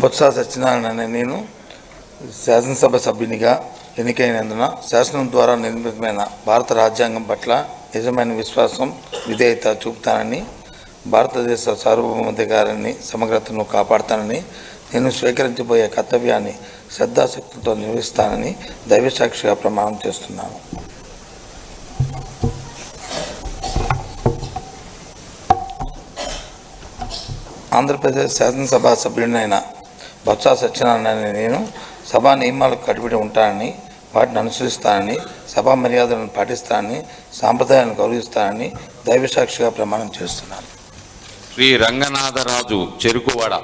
బొత్స సత్యనారాయణ అనే నేను శాసనసభ సభ్యునిగా ఎన్నికైనందున శాసనం ద్వారా నిర్మితమైన భారత రాజ్యాంగం పట్ల నిజమైన విశ్వాసం విధేయత చూపుతానని భారతదేశ సార్వభౌమాధికారాన్ని సమగ్రతను కాపాడుతానని నేను స్వీకరించబోయే కర్తవ్యాన్ని శ్రద్ధాశక్తితో నిర్వహిస్తానని దైవసాక్షిగా ప్రమాణం చేస్తున్నాను. ఆంధ్రప్రదేశ్ శాసనసభ సభ్యుడినైన బొత్స సత్యనారాయణ నేను సభా నియమాలకు కట్టుబడి ఉంటానని వాటిని అనుసరిస్తానని సభా మర్యాదలను పాటిస్తానని సాంప్రదాయాలను గౌరవిస్తానని దైవసాక్షిగా ప్రమాణం చేస్తున్నాను. శ్రీ రంగనాథరాజు చెరుకువాడ.